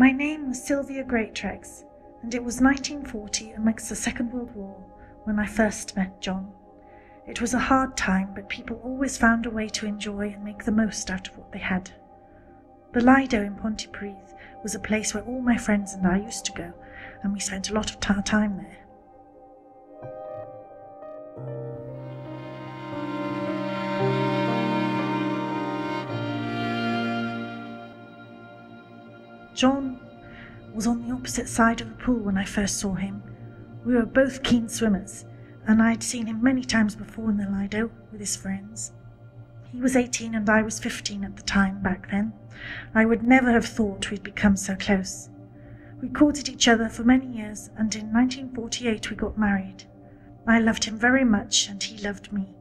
My name was Sylvia Greatrex, and it was 1940 amongst the Second World War when I first met John. It was a hard time, but people always found a way to enjoy and make the most out of what they had. The Lido in Pontypridd was a place where all my friends and I used to go, and we spent a lot of time there. John was on the opposite side of the pool when I first saw him. We were both keen swimmers, and I had seen him many times before in the Lido with his friends. He was 18 and I was 15 at the time back then. I would never have thought we'd become so close. We courted each other for many years, and in 1948 we got married. I loved him very much, and he loved me.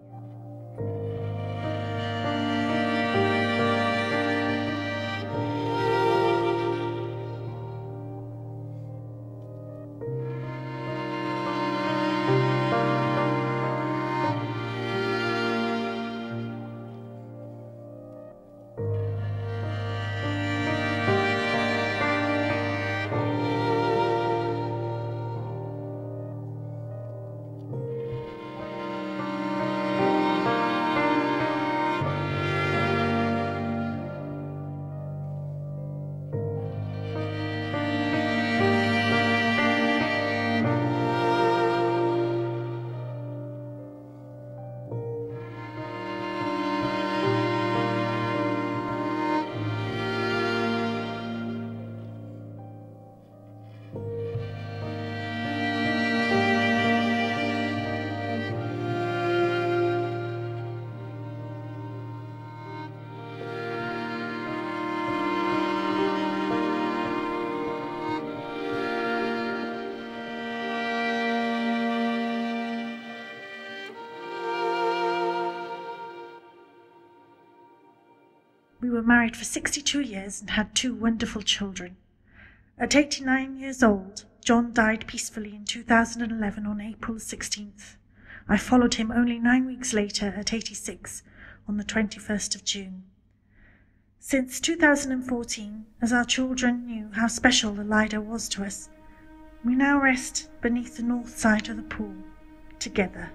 We were married for 62 years and had two wonderful children. At 89 years old, John died peacefully in 2011 on April 16th. I followed him only nine weeks later at 86 on the 21st of June. Since 2014, as our children knew how special the Lido was to us, we now rest beneath the north side of the pool together.